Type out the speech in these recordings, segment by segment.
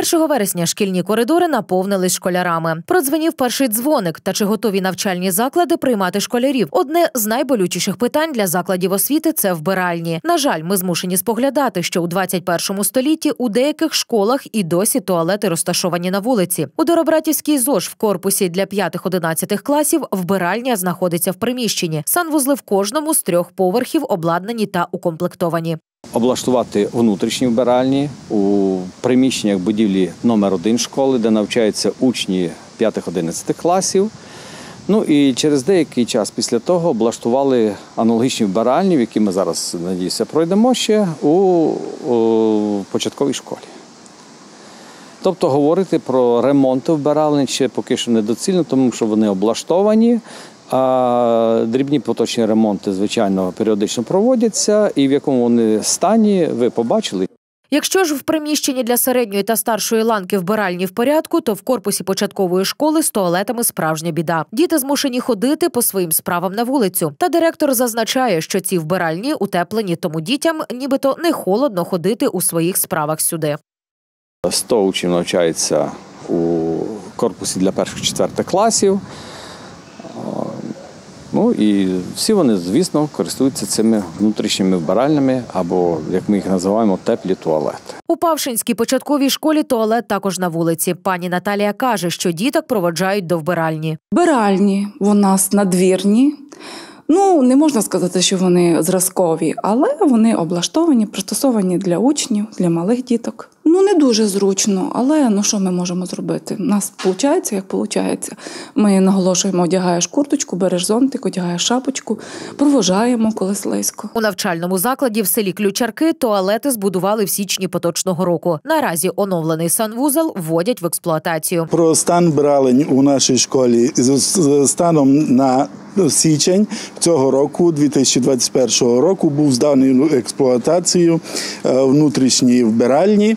1 вересня шкільні коридори наповнились школярами. Продзвенів перший дзвоник. Та чи готові навчальні заклади приймати школярів? Одне з найболючіших питань для закладів освіти це вбиральні. На жаль, ми змушені споглядати, що у 21 столітті у деяких школах і досі туалети розташовані на вулиці. У Доробратівській ЗОЖ в корпусі для 5-11 класів вбиральня знаходиться в приміщенні. Санвузли в кожному з трьох поверхів обладнані та укомплектовані. Облаштувати внутрішні вбиральні у приміщеннях будівлі номер 1 школи, де навчаються учні 5-11 класів. Ну і через деякий час після того облаштували аналогічні вбиральні, в які ми зараз, надіюся, пройдемо ще у, у початковій школі. Тобто говорити про ремонт вбиралень ще поки що недоцільно, тому що вони облаштовані. А дрібні поточні ремонти, звичайно, періодично проводяться, і в якому вони стані, ви побачили. Якщо ж в приміщенні для середньої та старшої ланки вбиральні в порядку, то в корпусі початкової школи з туалетами справжня біда. Діти змушені ходити по своїм справам на вулицю. Та директор зазначає, що ці вбиральні утеплені, тому дітям нібито не холодно ходити у своїх справах сюди. 100 учнів навчається у корпусі для перших четвертих класів. Ну і всі вони, звісно, користуються цими внутрішніми вбиральнями або, як ми їх називаємо, теплі туалети. У Павшинській початковій школі туалет також на вулиці. Пані Наталія каже, що діток проводжають до вбиральні. Биральні у нас надвірні. Ну, не можна сказати, що вони зразкові, але вони облаштовані, пристосовані для учнів, для малих діток. Ну, не дуже зручно, але ну що ми можемо зробити? У нас виходить, як виходить. Ми наголошуємо, одягаєш курточку, береш зонтик, одягаєш шапочку, провожаємо, коли слизько. У навчальному закладі в селі Ключарки туалети збудували в січні поточного року. Наразі оновлений санвузол вводять в експлуатацію. Про стан бралень у нашій школі з станом на січень цього року, 2021 року, був зданий в експлуатацію е, внутрішні вбиральні.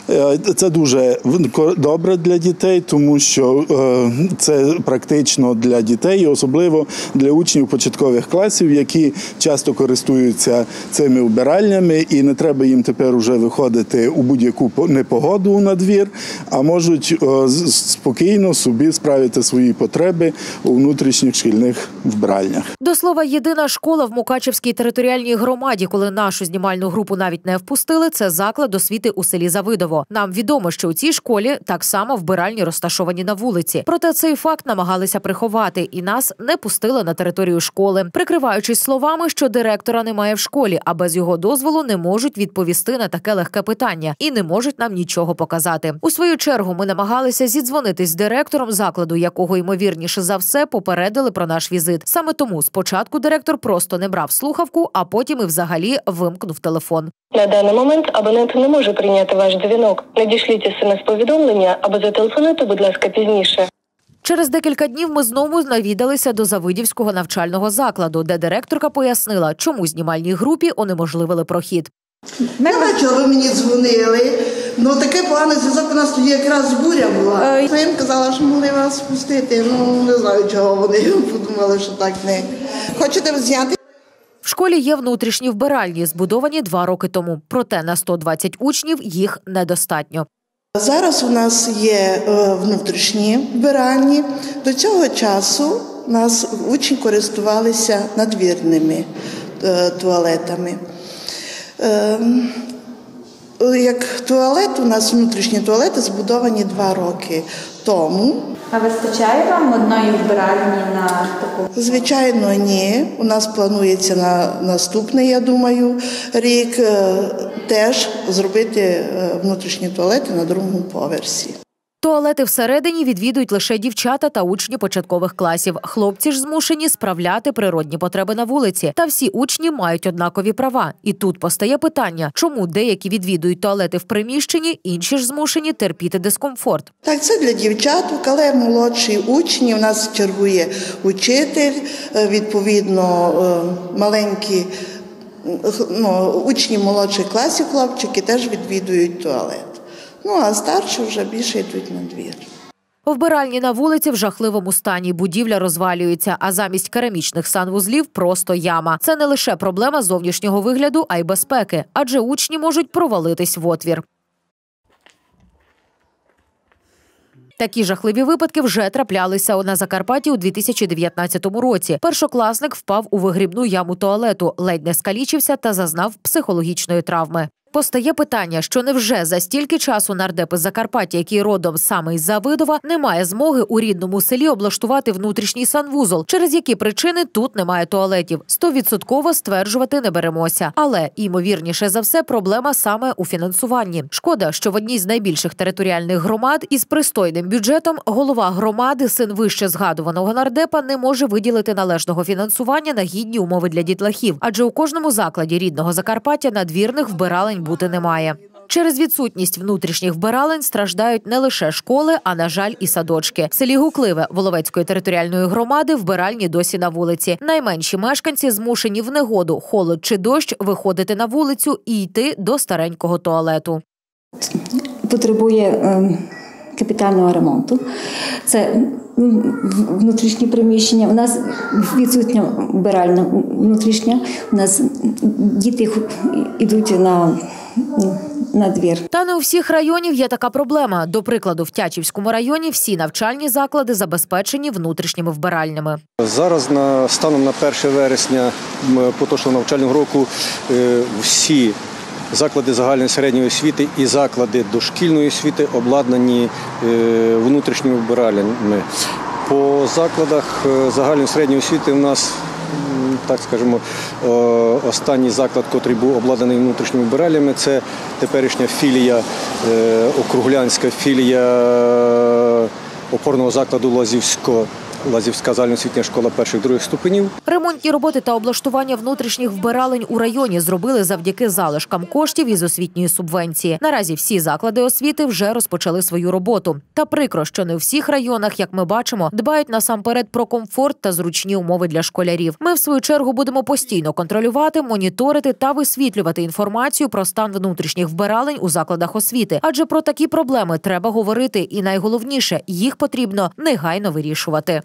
Це дуже добре для дітей, тому що е, це практично для дітей, особливо для учнів початкових класів, які часто користуються цими вбиральнями, і не треба їм тепер уже виходити у будь-яку по- непогоду на двір, а можуть е, спокійно собі справити свої потреби у внутрішніх шкільних вбиральнях. До слова, єдина школа в Мукачевській територіальній громаді, коли нашу знімальну групу навіть не впустили, це заклад освіти у селі Завидово. Нам відомо, що у цій школі так само вбиральні розташовані на вулиці. Проте цей факт намагалися приховати, і нас не пустили на територію школи, прикриваючись словами, що директора немає в школі, а без його дозволу не можуть відповісти на таке легке питання і не можуть нам нічого показати. У свою чергу ми намагалися зідзвонитись з директором закладу, якого ймовірніше за все попередили про наш візит. Саме тому спочатку директор просто не брав слухавку, а потім і взагалі вимкнув телефон. На даний момент абонент не може прийняти ваш дзвінок. Надішліть смс-повідомлення або зателефонуйте, будь ласка, пізніше. Через декілька днів ми знову навідалися до Завидівського навчального закладу, де директорка пояснила, чому знімальній групі унеможливили прохід. Не бачила, ви мені дзвонили. Ну таке поганий зв'язок у нас тоді якраз буря була. Я їм казала, що могли вас спустити. Ну не знаю, чого вони подумали, що так не. Хочете зняти? Школі є внутрішні вбиральні, збудовані два роки тому. Проте на 120 учнів їх недостатньо. Зараз у нас є е, внутрішні вбиральні. До цього часу нас учні користувалися надвірними е, туалетами. Ем, Як туалет, у нас внутрішні туалети збудовані два роки тому. А вистачає вам одної вбиральні на таку? Звичайно, ні. У нас планується на наступний, я думаю, рік е, теж зробити е, внутрішні туалети на другому поверсі. Туалети всередині відвідують лише дівчата та учні початкових класів. Хлопці ж змушені справляти природні потреби на вулиці. Та всі учні мають однакові права. І тут постає питання, чому деякі відвідують туалети в приміщенні, інші ж змушені терпіти дискомфорт. Так, це для дівчаток, але молодші учні. У нас чергує учитель, е, відповідно, е, маленькі ну, учні молодших класів, хлопчики теж відвідують туалет. Ну а старші вже більше йдуть на двір. Вбиральні на вулиці в жахливому стані. Будівля розвалюється, а замість керамічних санвузлів просто яма. Це не лише проблема зовнішнього вигляду, а й безпеки, адже учні можуть провалитись в отвір. Такі жахливі випадки вже траплялися на Закарпатті у 2019 році. Першокласник впав у вигрібну яму туалету, ледь не скалічився та зазнав психологічної травми. Постає питання, що невже за стільки часу нардепи Закарпаття, який родом саме із Завидова, немає змоги у рідному селі облаштувати внутрішній санвузол, через які причини тут немає туалетів. Стовідсотково стверджувати не беремося. Але ймовірніше за все, проблема саме у фінансуванні. Шкода, що в одній з найбільших територіальних громад із пристойним бюджетом голова громади, син вище згадуваного нардепа, не може виділити належного фінансування на гідні умови для дітлахів, адже у кожному закладі рідного Закарпаття надвірних вбиралень бути немає. Через відсутність внутрішніх вбиралень страждають не лише школи, а на жаль, і садочки. В селі Гукливе Воловецької територіальної громади вбиральні досі на вулиці. Найменші мешканці змушені в негоду, холод чи дощ виходити на вулицю і йти до старенького туалету. потребує е, капітального ремонту. Це внутрішні приміщення. У нас відсутня вбиральна внутрішня. У нас діти йдуть на, на двір. Та не у всіх районів є така проблема. До прикладу, в Тячівському районі всі навчальні заклади забезпечені внутрішніми вбиральнями. Зараз на станом на 1 вересня поточного навчального року е, всі заклади загальної середньої освіти і заклади дошкільної освіти обладнані е, внутрішніми вбиральнями. По закладах е, загальної середньої освіти у нас так скажемо, е, останній заклад, який був обладнаний внутрішніми вбиральнями, це теперішня філія, округлянська філія опорного закладу Лазівського. Лазівська загальноосвітня школа перших других ступенів. Ремонтні роботи та облаштування внутрішніх вбиралень у районі зробили завдяки залишкам коштів із освітньої субвенції. Наразі всі заклади освіти вже розпочали свою роботу. Та прикро, що не у всіх районах, як ми бачимо, дбають насамперед про комфорт та зручні умови для школярів. Ми в свою чергу будемо постійно контролювати, моніторити та висвітлювати інформацію про стан внутрішніх вбиралень у закладах освіти. Адже про такі проблеми треба говорити, і найголовніше їх потрібно негайно вирішувати.